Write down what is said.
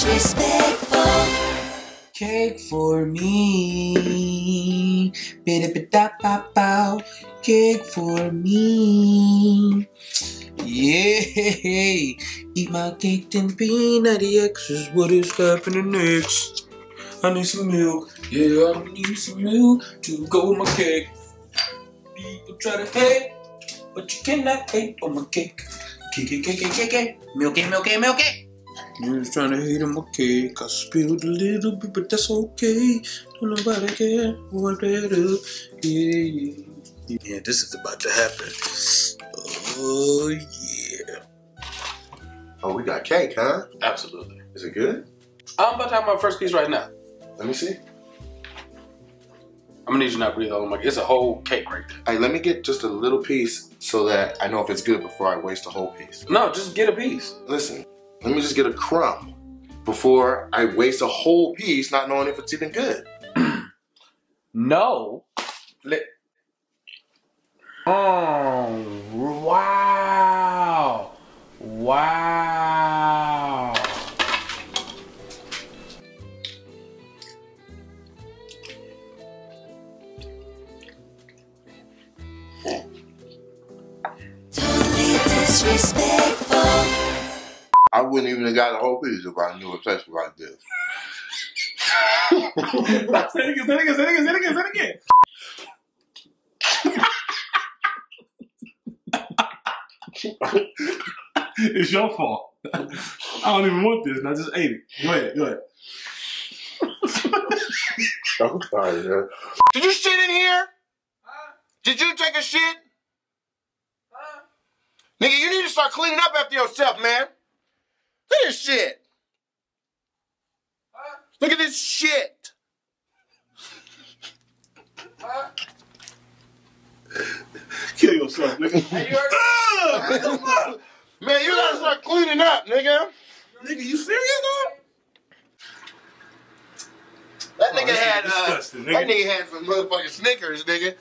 disrespectful. Cake for me. Bida-ba-da-ba-bow. Cake for me. Yeah. Eat my cake and peanut X is what is happening next. I need some milk. Yeah, I need some milk to go with my cake. People try to hate, but you cannot hate on my cake. Cake, cake, cake, cake, cake. Milky, milky, milky. You was trying to hate on my cake. I spilled a little bit, but that's okay. Don't nobody care. Wipe that up. Yeah, yeah. Yeah, this is about to happen. Oh, yeah. Oh, we got cake, huh? Absolutely. Is it good? I'm about to have my first piece right now. Let me see. I'm gonna need you not breathe all on my. It's a whole cake right there. Hey, let me get just a little piece so that I know if it's good before I waste a whole piece. No, just get a piece. Listen, let me just get a crumb before I waste a whole piece not knowing if it's even good. No. Let. Oh wow! Wow! Totally disrespectful. I wouldn't even have got a whole piece if I knew it tasted like this. say it again, say it again, say it again, say it again, say it again. it's your fault. I don't even want this, and I just ate it. Go ahead, go ahead. I'm sorry, man. Did you shit in here? Did you take a shit? Nigga, you need to start cleaning up after yourself, man. Look at this shit. Look at this shit. Kill yourself, nigga. man, you gotta start cleaning up, nigga. nigga, you serious, though? That nigga this is had uh, nigga. that nigga had some motherfucking Snickers, nigga.